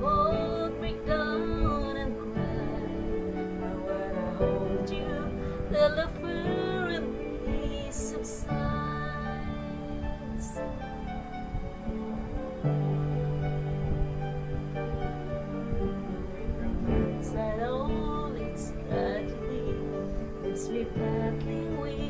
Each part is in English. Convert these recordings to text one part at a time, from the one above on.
won't break down and cry. But when I hold you, the me subsides. All its tragedy me battling with.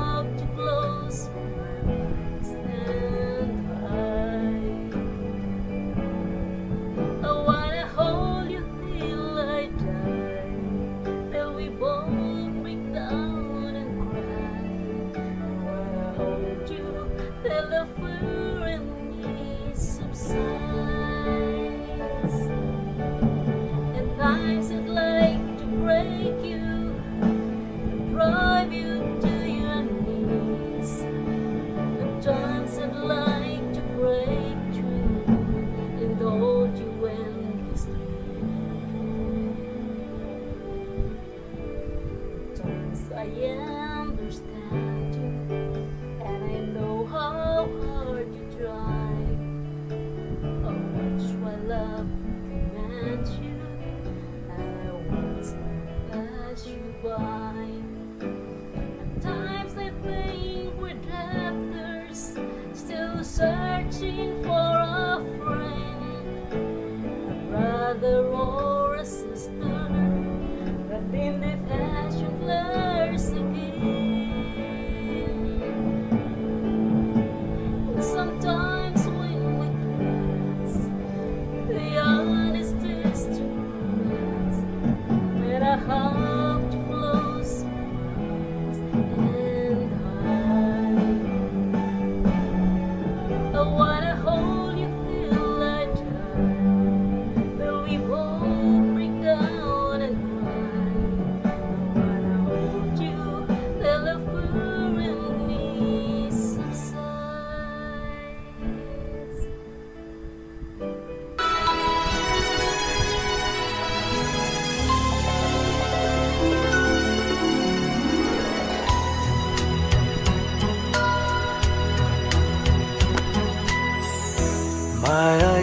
subsides. And lives that like to break you. I want as you by. I think we're still searching for a friend, a brother or a sister, in the again. Sometimes.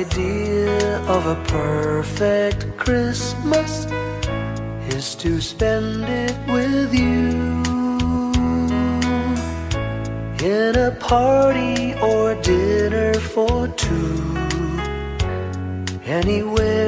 idea of a perfect Christmas is to spend it with you. In a party or dinner for two, anywhere